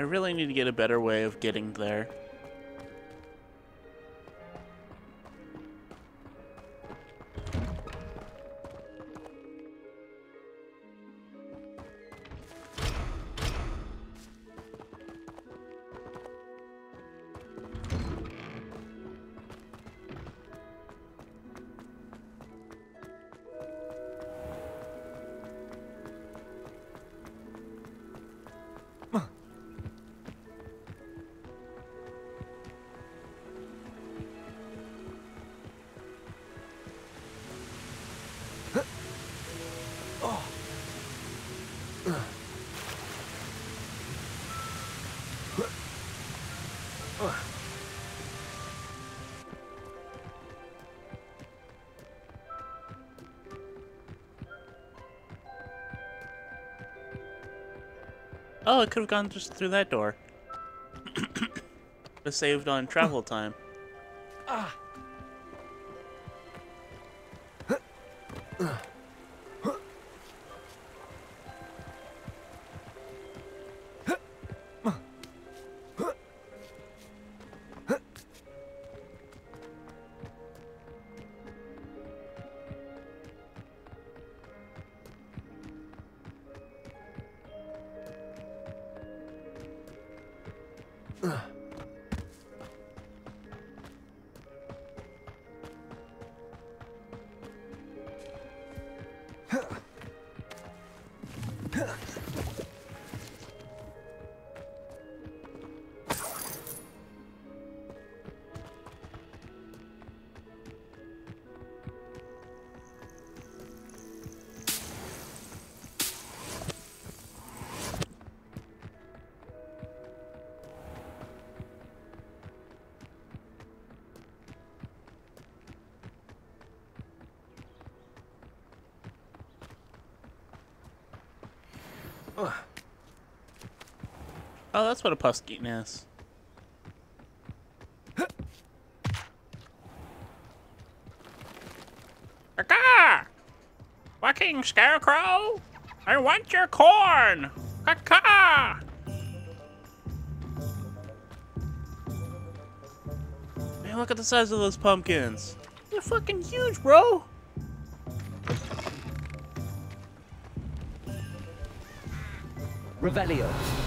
I really need to get a better way of getting there. Oh, it could have gone just through that door. Saved on travel time. Oh, that's what a Pusketon is. Caw! Fucking scarecrow! I want your corn! Caw! Man, look at the size of those pumpkins. They're fucking huge, bro! Revelio.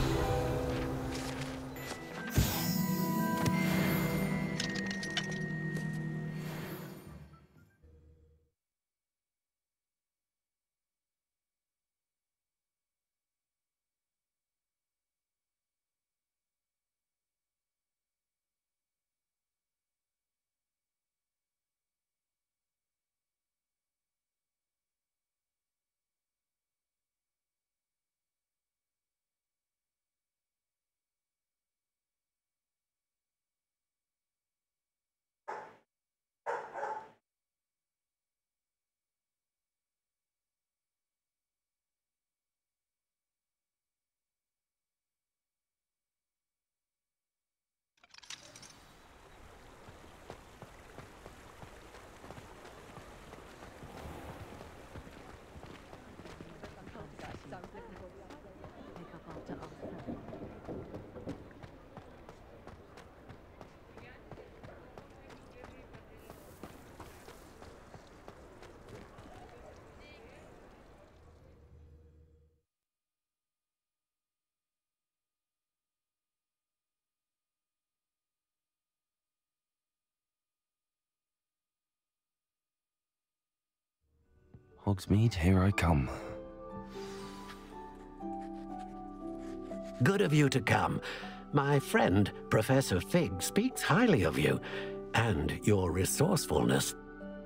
Hogsmeade, here I come. Good of you to come. My friend, Professor Fig, speaks highly of you and your resourcefulness.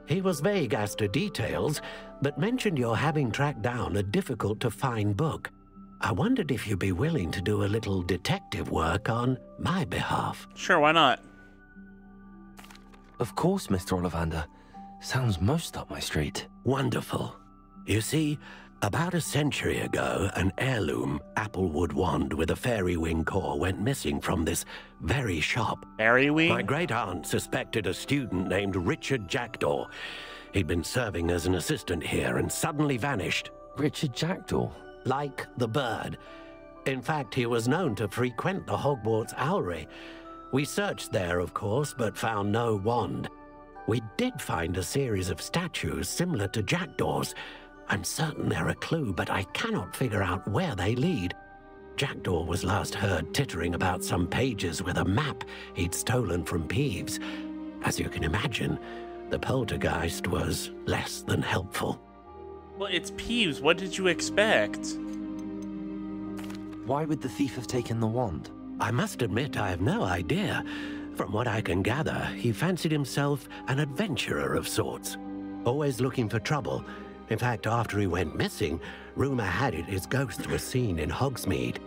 He was vague as to details, but mentioned your having tracked down a difficult to find book. I wondered if you'd be willing to do a little detective work on my behalf. Sure, why not? Of course, Mr. Ollivander. Sounds most up my street. Wonderful. You see, about a century ago, an heirloom applewood wand with a fairy wing core went missing from this very shop. Fairy wing? My great aunt suspected a student named Richard Jackdaw. He'd been serving as an assistant here and suddenly vanished. Richard Jackdaw? Like the bird. In fact, he was known to frequent the Hogwarts Owlery. We searched there, of course, but found no wand. We did find a series of statues similar to jackdaws. I'm certain they're a clue, but I cannot figure out where they lead. Jackdaw was last heard tittering about some pages with a map he'd stolen from Peeves. As you can imagine, the poltergeist was less than helpful. Well, it's Peeves. What did you expect? Why would the thief have taken the wand? I must admit I have no idea. From what I can gather, he fancied himself an adventurer of sorts. Always looking for trouble. In fact, after he went missing, rumor had it his ghost was seen in Hogsmeade.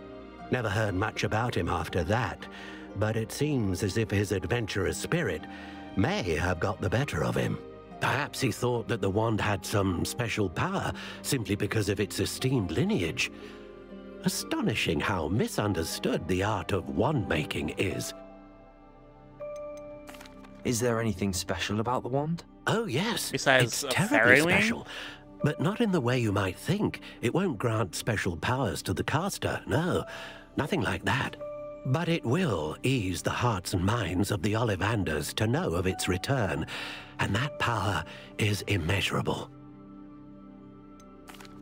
Never heard much about him after that, but it seems as if his adventurous spirit may have got the better of him. Perhaps he thought that the wand had some special power simply because of its esteemed lineage. Astonishing how misunderstood the art of wand making is. Is there anything special about the wand? Oh, yes. Besides it's terribly special. But not in the way you might think. It won't grant special powers to the caster, no. Nothing like that. But it will ease the hearts and minds of the Ollivanders to know of its return, and that power is immeasurable.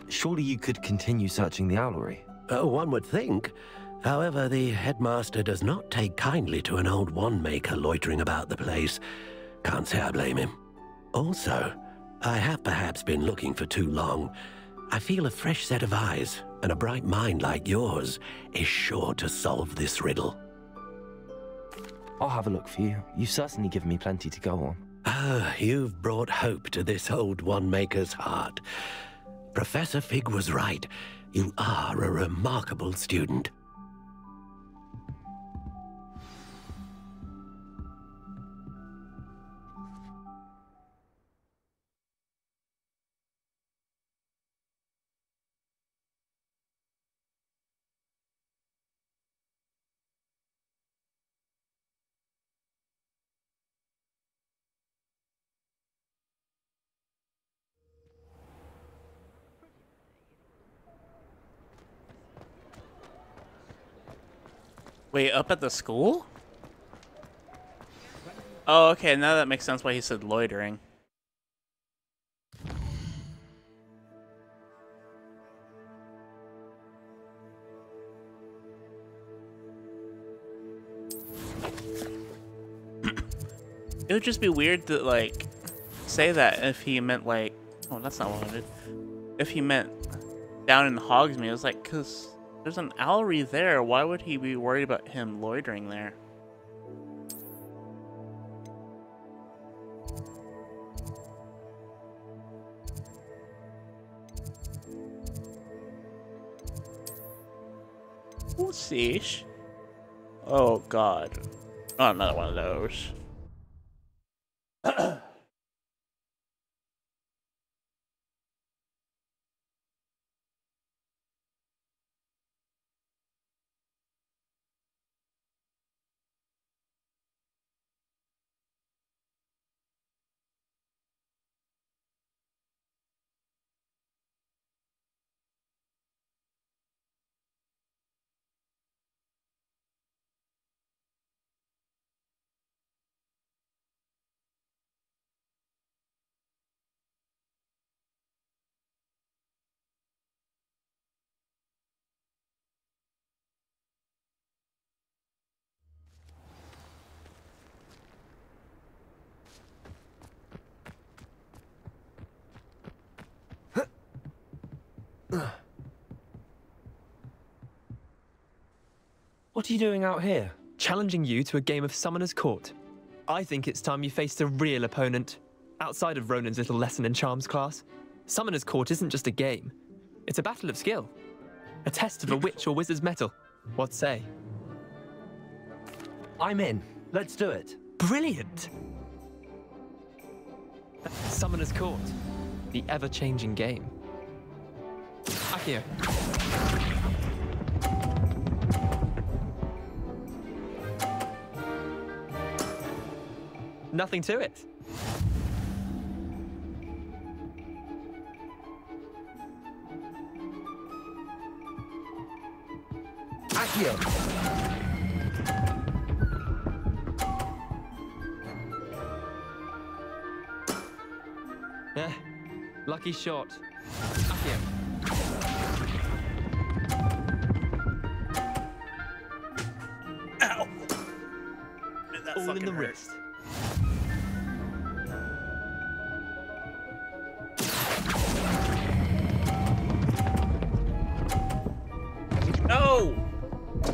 Surely you could continue searching the owlery. Uh, one would think. However, the headmaster does not take kindly to an old wand maker loitering about the place. Can't say I blame him. Also, I have perhaps been looking for too long. I feel a fresh set of eyes and a bright mind like yours is sure to solve this riddle. I'll have a look for you. You've certainly given me plenty to go on. Ah, you've brought hope to this old wand maker's heart. Professor Fig was right. You are a remarkable student. Wait, up at the school? Oh, okay. Now that makes sense why he said loitering. it would just be weird to, like, say that if he meant, like... Oh, that's not what I did. If he meant down in the Hogsmeade, it was like, because there's an owlery there. Why would he be worried about him loitering there? What's this? Oh god. Oh, another one of those. What are you doing out here? challenging you to a game of Summoner's Court. I think it's time you faced a real opponent. Outside of Ronen's little lesson in charms class, Summoner's Court isn't just a game. It's a battle of skill. A test of a witch or wizard's mettle. What say? I'm in. Let's do it. Brilliant! Summoner's Court. The ever-changing game. Accio. Nothing to it. Eh, lucky shot. That All in the hurt. wrist. No!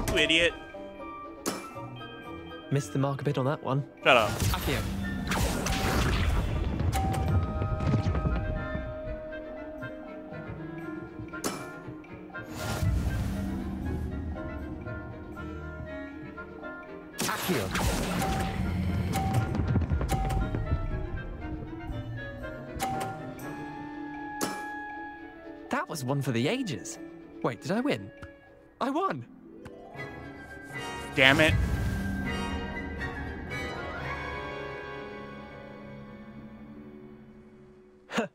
You idiot. Missed the mark a bit on that one. Shut up. Accio. For the ages. Wait, did I win? I won! Damn it.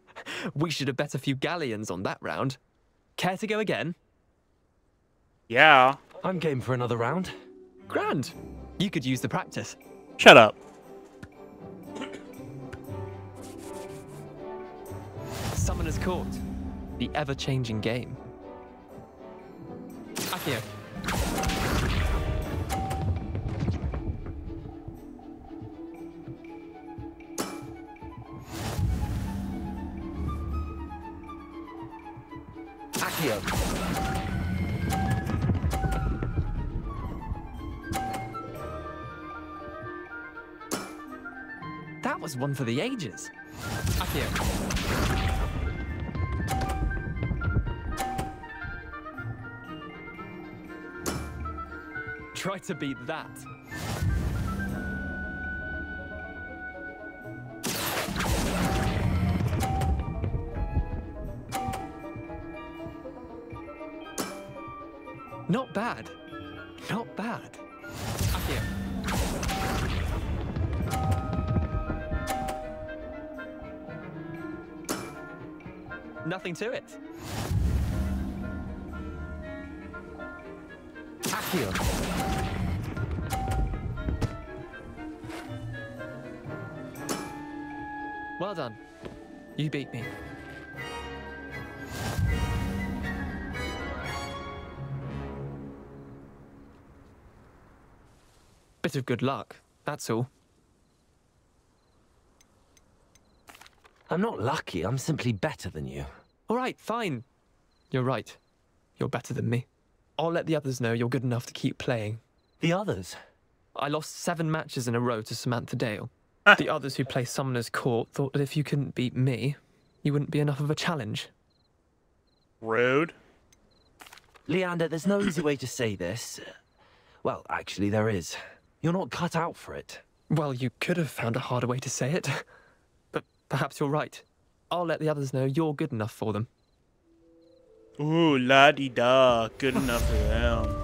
We should have bet a few galleons on that round. Care to go again? Yeah. I'm game for another round. Grand. You could use the practice. Shut up. Summoner's Court. The ever-changing game. Accio. Accio. That was one for the ages. Accio. Try to beat that. Not bad. Not bad. Nothing to it. Well done. You beat me. Bit of good luck, that's all. I'm not lucky, I'm simply better than you. All right, fine. You're right. You're better than me. I'll let the others know you're good enough to keep playing. The others? I lost seven matches in a row to Samantha Dale. The others who play Summoner's Court thought that if you couldn't beat me, you wouldn't be enough of a challenge. Rude. Leander, there's no easy way to say this. Well, actually, there is. You're not cut out for it. Well, you could have found a harder way to say it. But perhaps you're right. I'll let the others know you're good enough for them. Ooh, la di da. Good enough for them.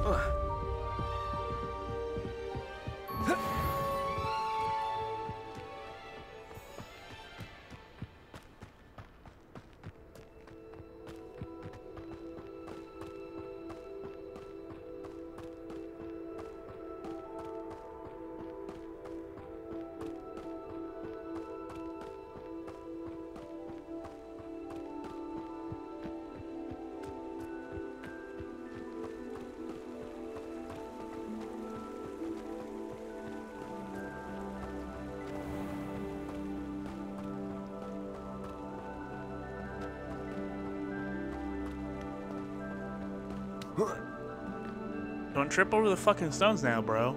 Don't trip over the fucking stones now, bro.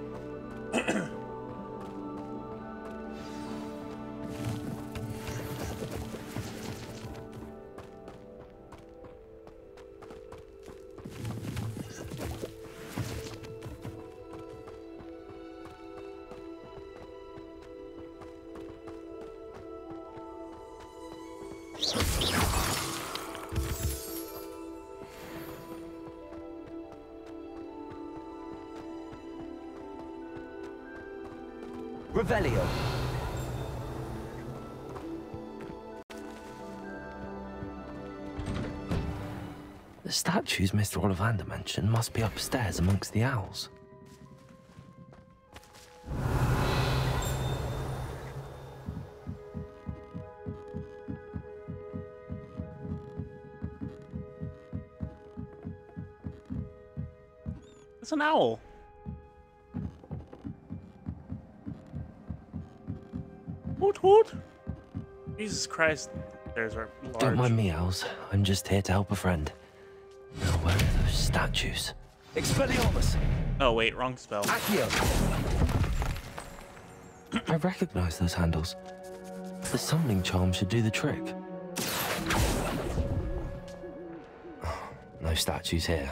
Mr. Ollivander mentioned must be upstairs amongst the owls. It's an owl. Hoot hoot. Jesus Christ. There's our large. Don't mind me, owls. I'm just here to help a friend. Statues? Expelliarmus! Oh wait, wrong spell. Accio! I recognize those handles. The summoning charm should do the trick. No statues here.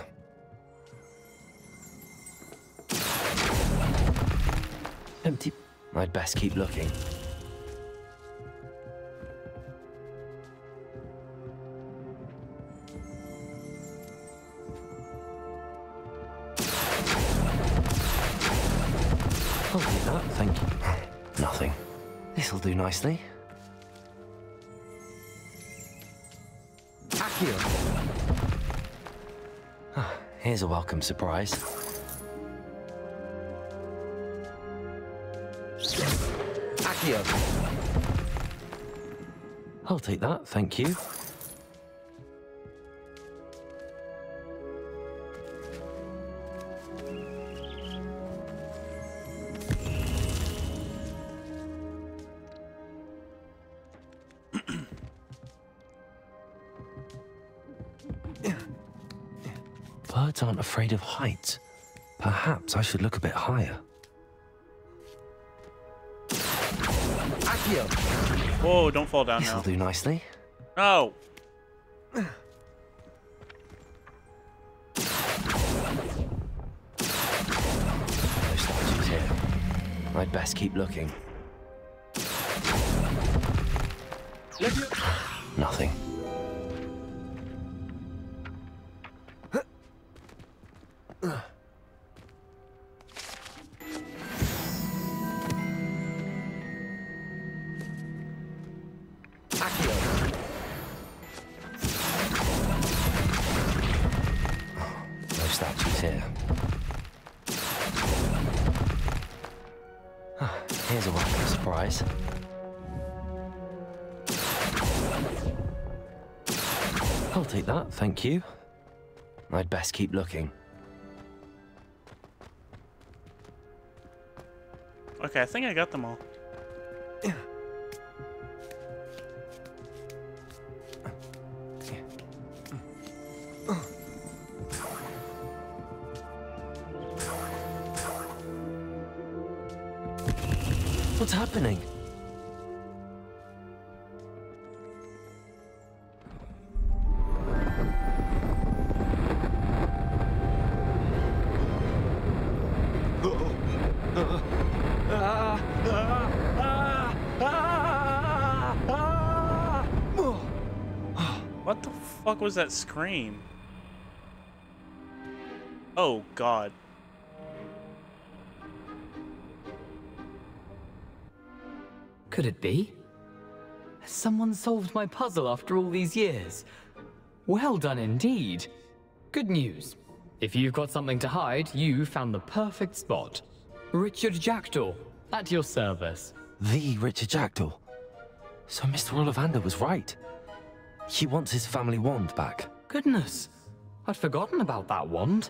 Empty. I'd best keep looking. Nicely. Accio! Ah, Here's a welcome surprise. Accio! I'll take that, thank you. Afraid of heights. Perhaps I should look a bit higher. Accio! Whoa, don't fall down This'll now. do nicely. No. No statues here. I'd best keep looking. Nothing. I'd best keep looking. Okay, I think I got them all. Fuck was that scream? Oh god. Could it be? Has someone solved my puzzle after all these years? Well done indeed. Good news. If you've got something to hide, you found the perfect spot. Richard Jackdaw, at your service. The Richard Jackdaw. So Mr. Ollivander was right. He wants his family wand back. Goodness, I'd forgotten about that wand.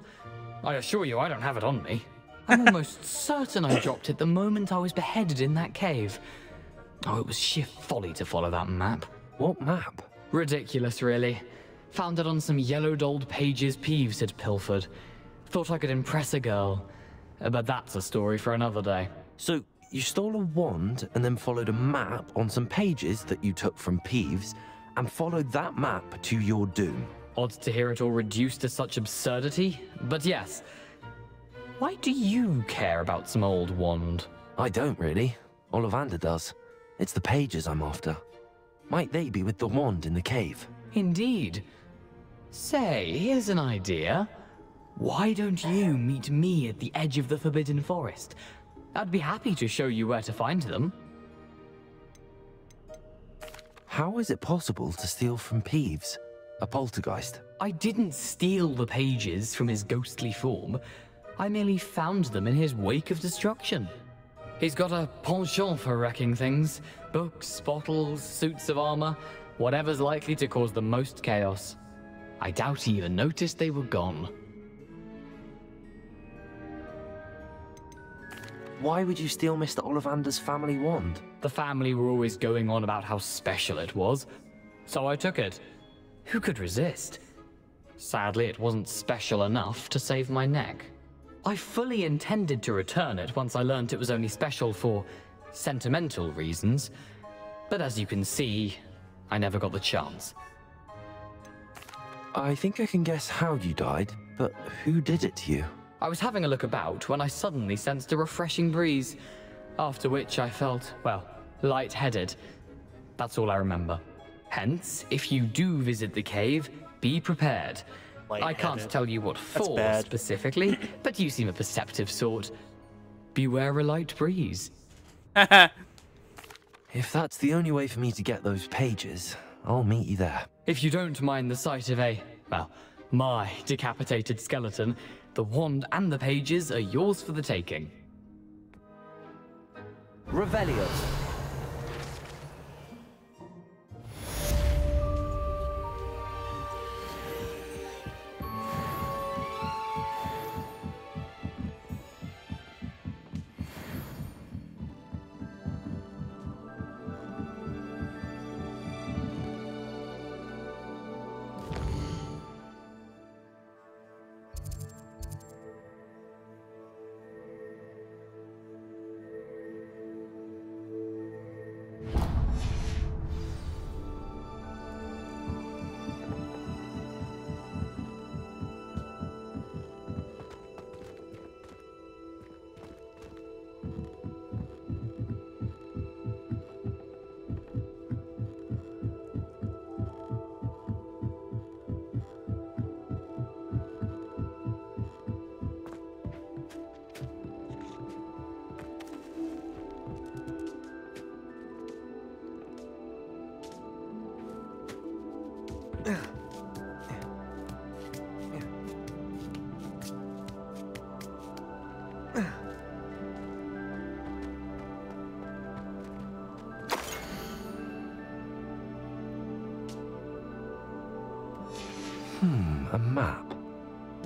I assure you I don't have it on me. I'm almost certain I dropped it the moment I was beheaded in that cave. Oh, it was sheer folly to follow that map. What map? Ridiculous, really. Found it on some yellowed old pages Peeves had pilfered. Thought I could impress a girl. Uh, But that's a story for another day. So you stole a wand and then followed a map on some pages that you took from Peeves and followed that map to your doom. Odd to hear it all reduced to such absurdity, but yes. Why do you care about some old wand? I don't really. Ollivander does. It's the pages I'm after. Might they be with the wand in the cave? Indeed. Say, here's an idea. Why don't you meet me at the edge of the Forbidden Forest? I'd be happy to show you where to find them. How is it possible to steal from Peeves? A poltergeist? I didn't steal the pages from his ghostly form. I merely found them in his wake of destruction. He's got a penchant for wrecking things books, bottles, suits of armor, whatever's likely to cause the most chaos. I doubt he even noticed they were gone. Why would you steal Mr. Ollivander's family wand? The family were always going on about how special it was, so I took it. Who could resist? Sadly, it wasn't special enough to save my neck. I fully intended to return it once I learned it was only special for sentimental reasons, but as you can see, I never got the chance. I think I can guess how you died, but who did it to you? I was having a look about when I suddenly sensed a refreshing breeze, after which I felt, well, lightheaded. That's all I remember. Hence, if you do visit the cave, be prepared. I can't tell you what That's for specifically, but you seem a perceptive sort. Beware a light breeze. If that's the only way for me to get those pages, I'll meet you there. If you don't mind the sight of a, well, my decapitated skeleton, the wand and the pages are yours for the taking. Revelio.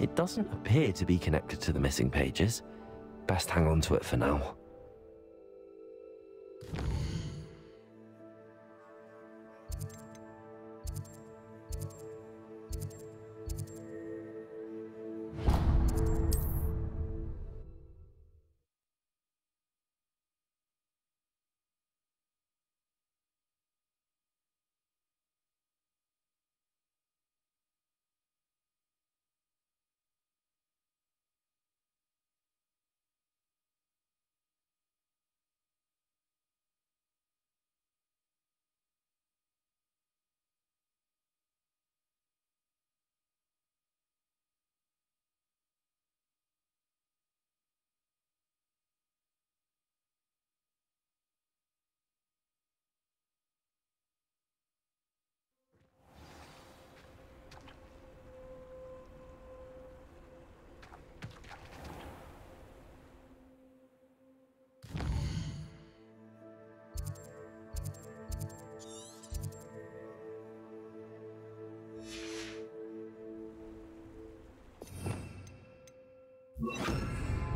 It doesn't appear to be connected to the missing pages. Best hang on to it for now.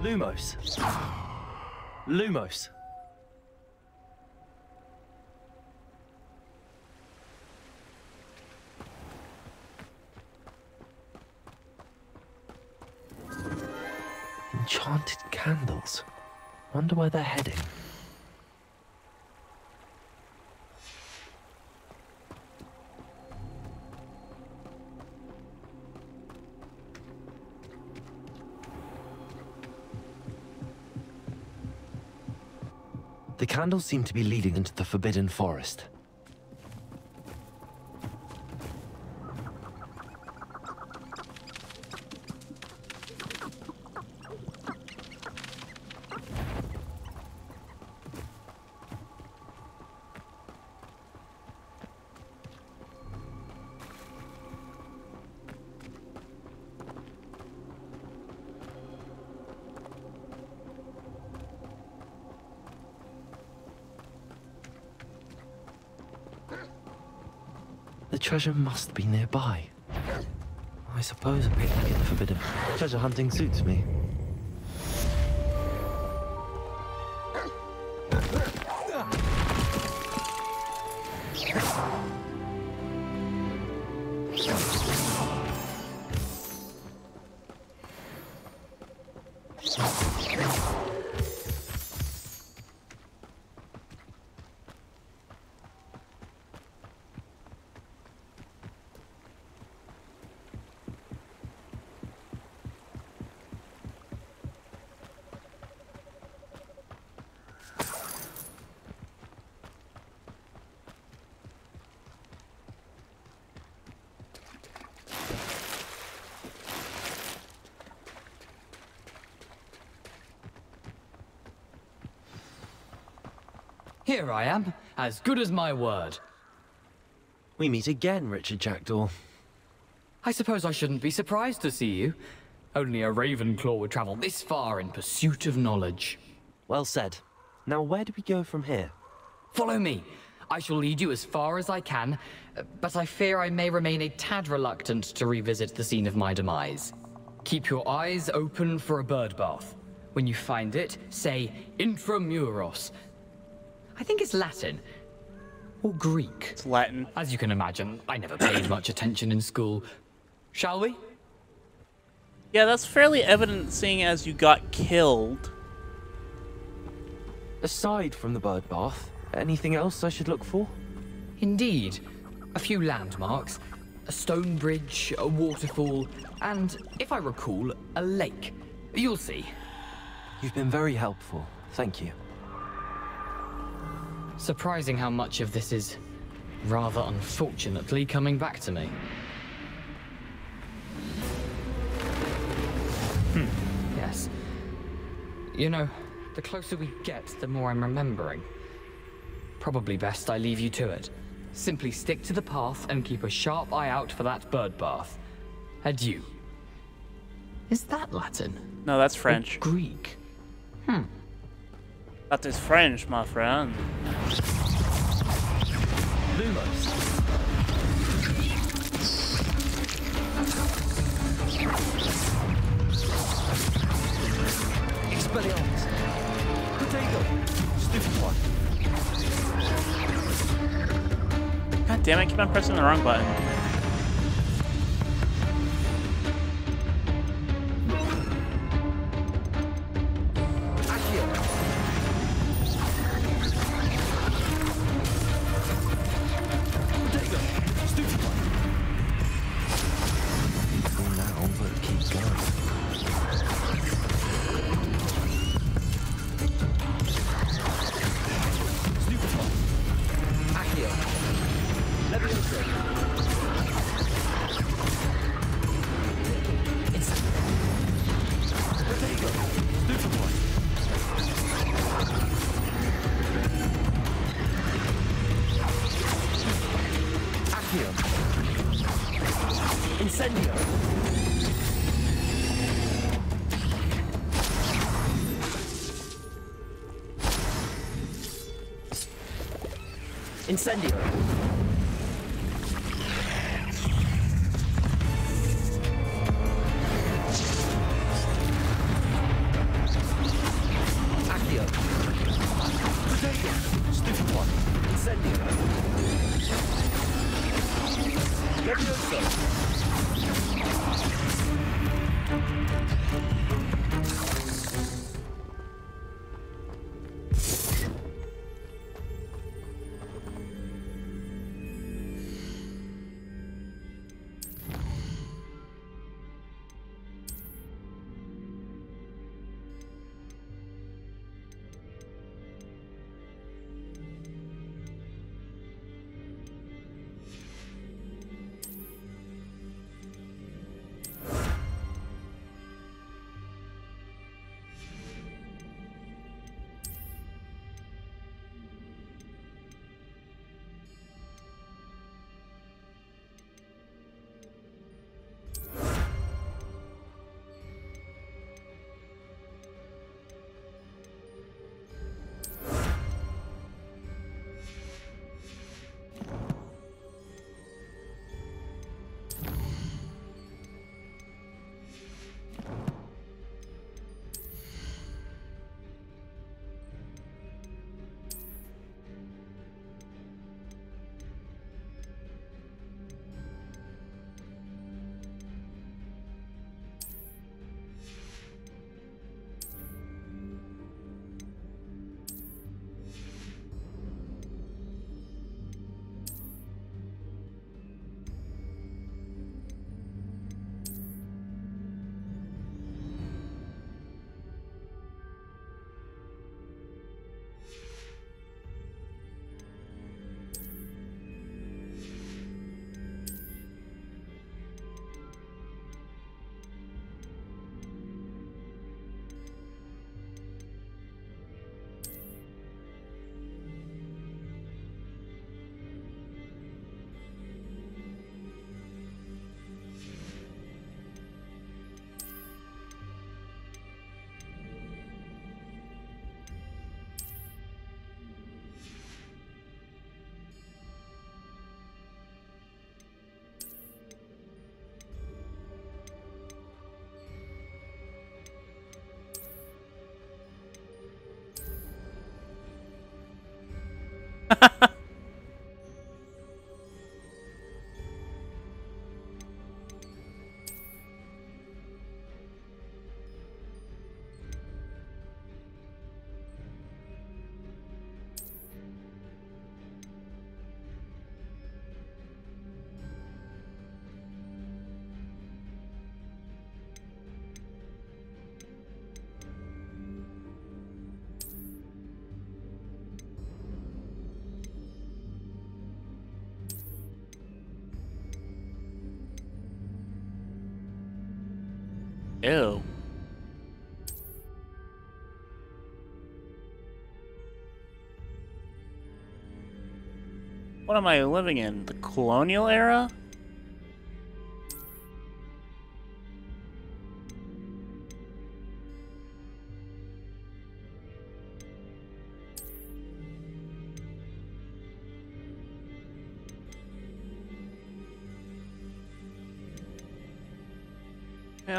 Lumos. Lumos. Enchanted candles. Wonder where they're heading. Candles seem to be leading into the Forbidden Forest. Treasure must be nearby. I suppose a picnic in the Forbidden treasure hunting suits me. Here I am, as good as my word. We meet again, Richard Jackdaw. I suppose I shouldn't be surprised to see you. Only a Ravenclaw would travel this far in pursuit of knowledge. Well said. Now, where do we go from here? Follow me. I shall lead you as far as I can, but I fear I may remain a tad reluctant to revisit the scene of my demise. Keep your eyes open for a bird bath. When you find it, say Intramuros. I think it's Latin. Or Greek. It's Latin. As you can imagine, I never paid much attention in school. Shall we? Yeah, that's fairly evident seeing as you got killed. Aside from the bird bath, anything else I should look for? Indeed. A few landmarks, a stone bridge, a waterfall, and, if I recall, a lake. You'll see. You've been very helpful. Thank you. Surprising how much of this is, rather unfortunately, coming back to me. Hmm, yes. You know, the closer we get, the more I'm remembering. Probably best I leave you to it. Simply stick to the path and keep a sharp eye out for that bird bath. Adieu. Is that Latin? No, that's Or French. Greek? That is French, my friend. Lumos. Expelliarmus. Potato. God damn it, I keep on pressing the wrong button. Incendio. Ew. What am I living in? The colonial era?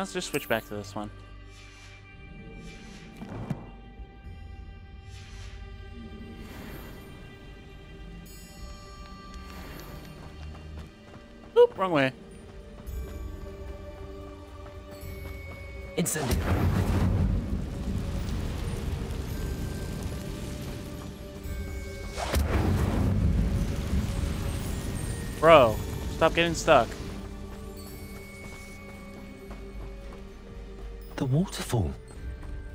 Let's just switch back to this one. Oop, wrong way. Incendio. Bro, stop getting stuck. Waterfall.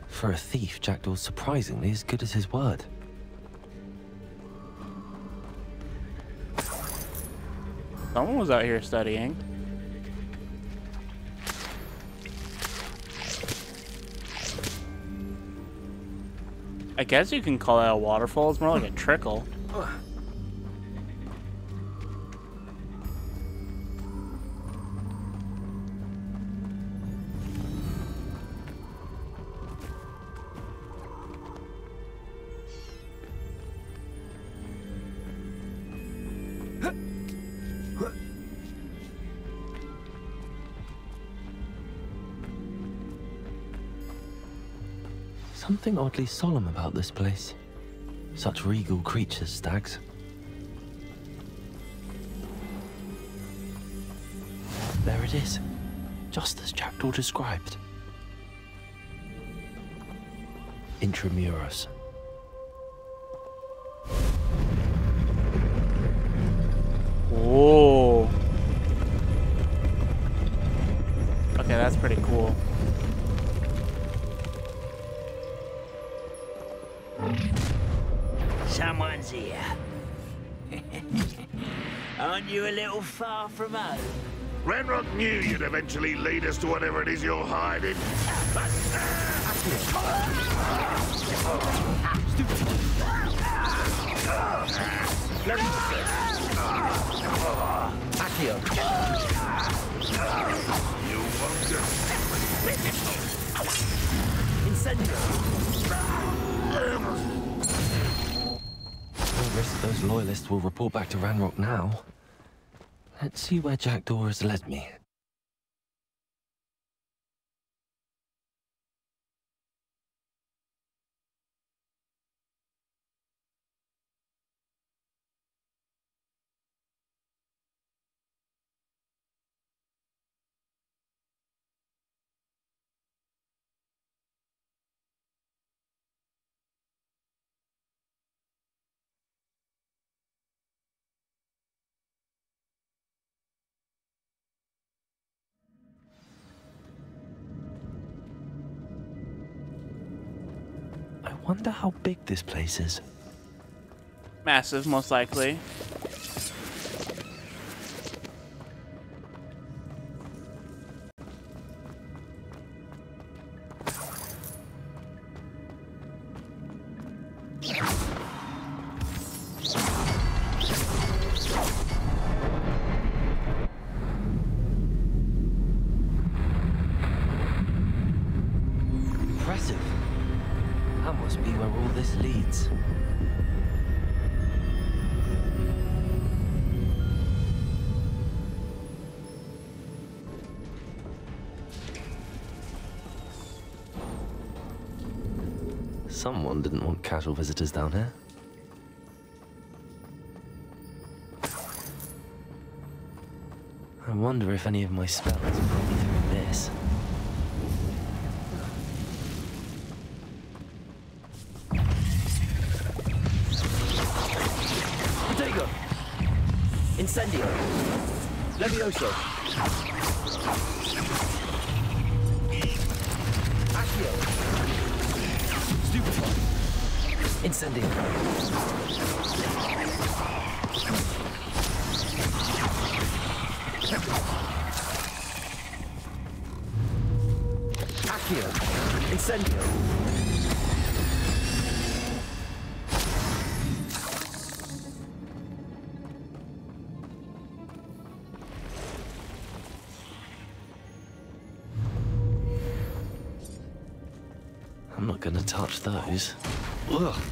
For a thief, Jackdaw's surprisingly as good as his word. Someone was out here studying. I guess you can call that a waterfall. It's more like a trickle. Something oddly solemn about this place. Such regal creatures, stags. There it is, just as Jackdaw described. Intramuros. Eventually lead us to whatever it is you're hiding. Accio. You won't risk those loyalists will report back to Ranrock now. Let's see where Jackdaw has led me. Wonder how big this place is. Massive, most likely. Casual visitors down here. I wonder if any of my spells brought me through this. Incendio! Levioso! Stupefy! Incendio! Accio. Incendio. I'm not gonna touch those. Ugh.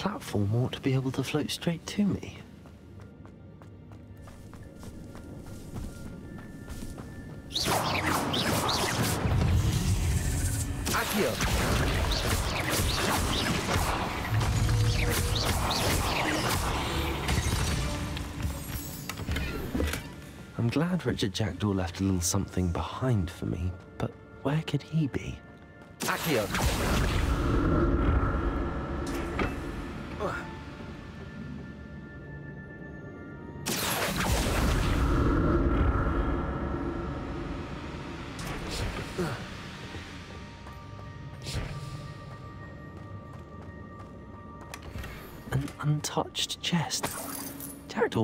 Platform ought to be able to float straight to me. I'm glad Richard Jackdaw left a little something behind for me, but where could he be? Accio.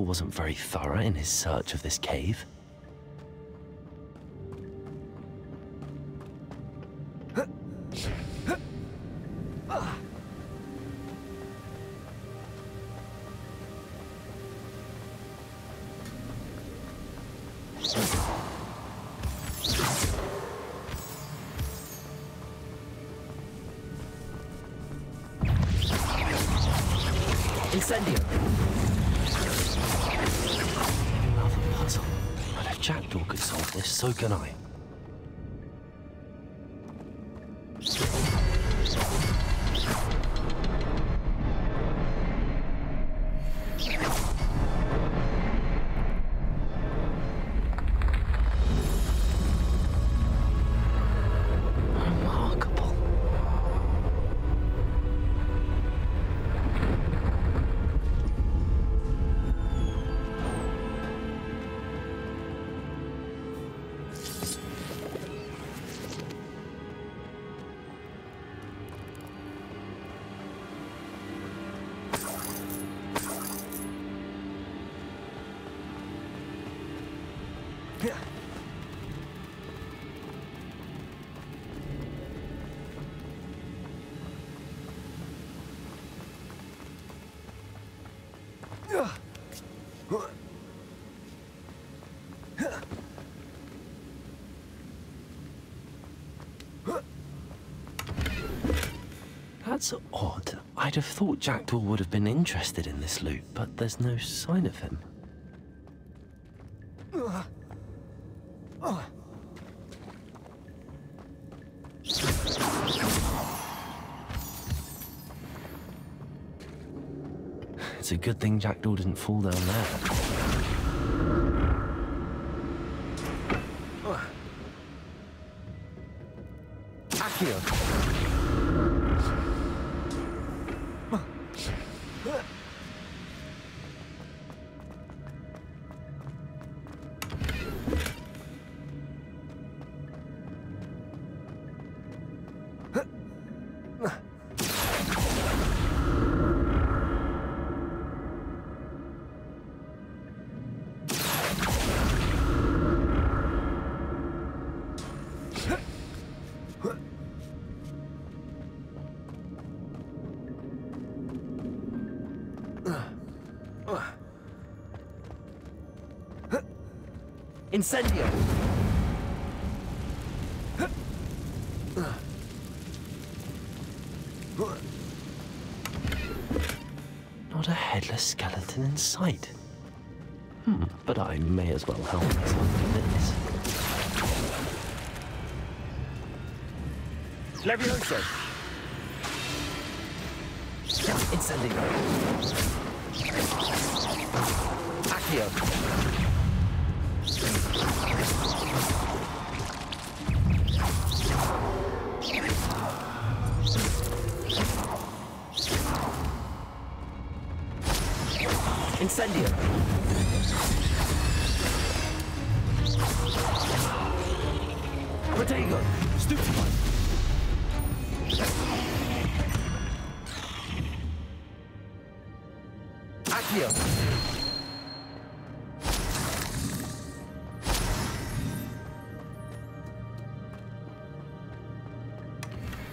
Wasn't very thorough in his search of this cave. That's odd. I'd have thought Jackdaw would have been interested in this loot, but there's no sign of him. It's a good thing Jackdaw didn't fall down there. Incendio. In sight. Hmm, but I may as well help myself with this. Levioso. Incendio. Accio. Incendio. Protego. Stupefy. Accio.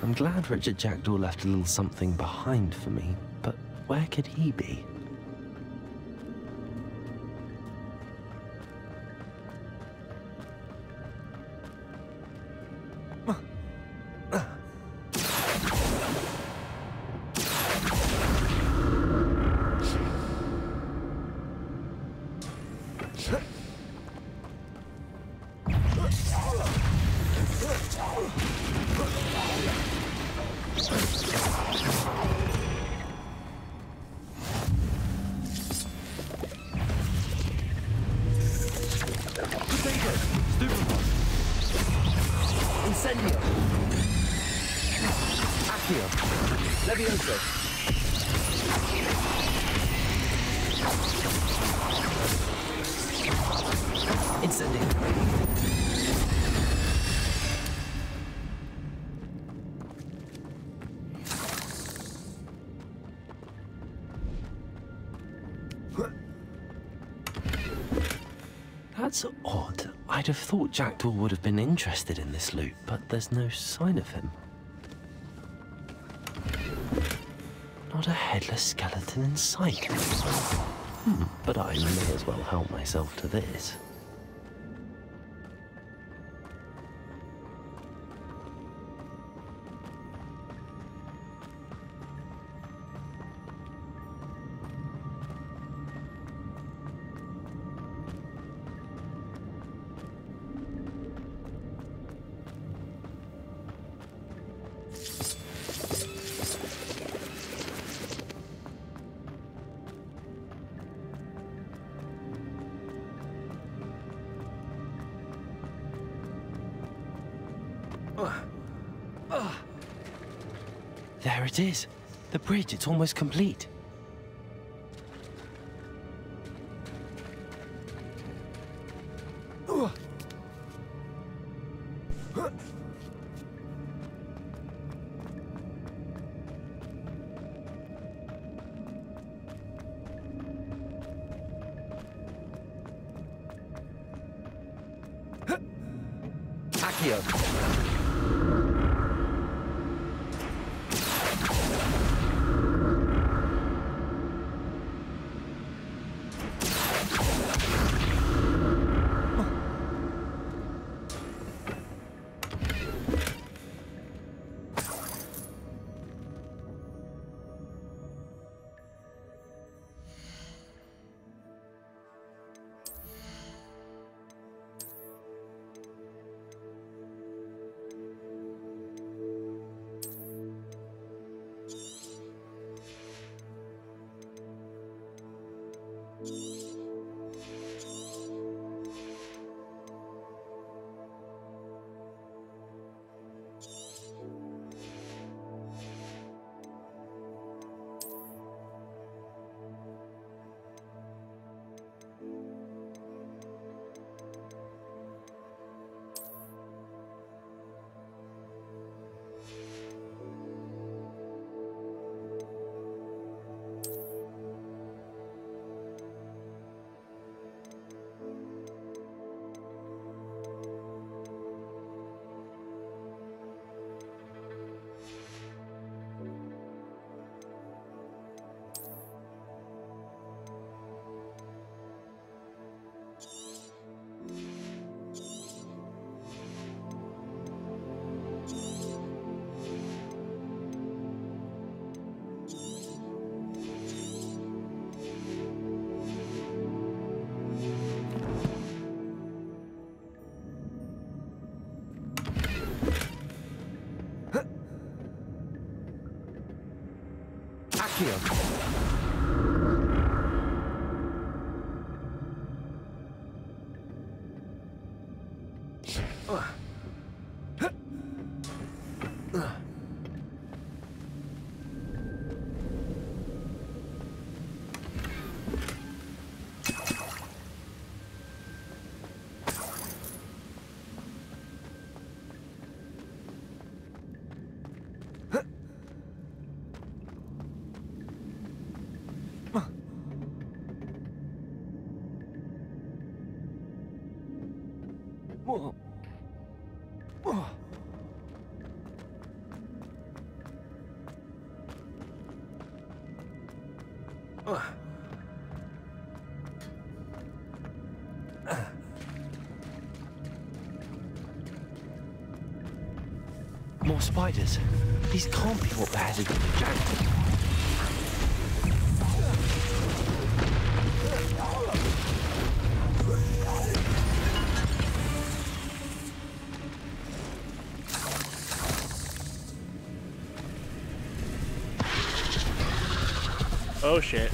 I'm glad Richard Jackdaw left a little something behind for me, but where could he be? I'd have thought Jackdaw would have been interested in this loot, but there's no sign of him. Not a headless skeleton in sight. Hmm, but I may as well help myself to this. There it is. The bridge, it's almost complete. kill. More spiders. These can't be what beheaded Jack. Oh shit.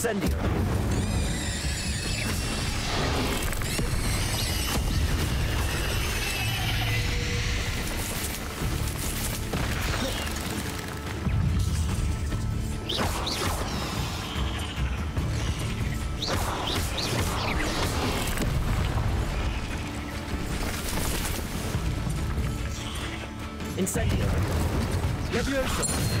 Incendio. Incendio. Leviosa.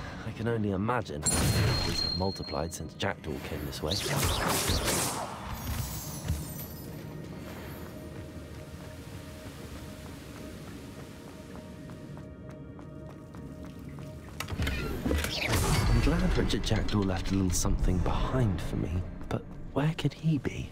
I can only imagine. These have multiplied since Jackdaw came this way. I'm glad Richard Jackdaw left a little something behind for me, but where could he be?